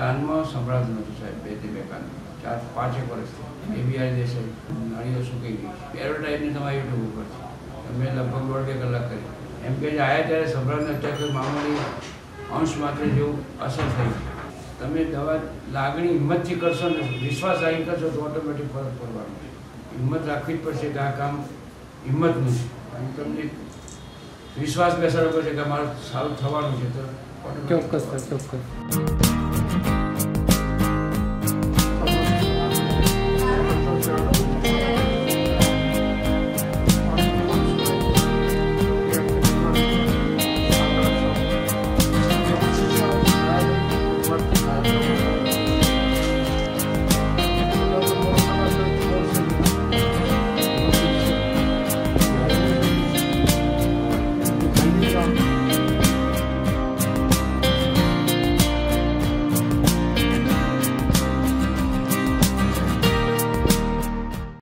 કાનમાં સંભળાતું નહોતું સાહેબ, બેથી બે કાન ચાર પાંચેક વર્ષ એવી આવી દેશે નાળીઓ સુકાઈ ગઈ. પેરોટાઈપની તમારી યુટ્યુબ ઉપર અમે લગભગ દોઢ બે કલાક કરી. એમ કે આવ્યા ત્યારે સંભળાને અત્યારે કોઈ મામૂલી અંશ માત્ર જેવું અસર થઈ તમે દવા લાગણી હિંમતથી કરશો ને, વિશ્વાસ રાખી કરશો તો ઓટોમેટિક ફરક પડવાનો હિંમત રાખવી જ પડશે કે આ કામ હિંમતનું છે. અને તમને વિશ્વાસ બેસાડવો છે કે મારું સારું થવાનું છે તો ચોક્કસ ચોક્કસ.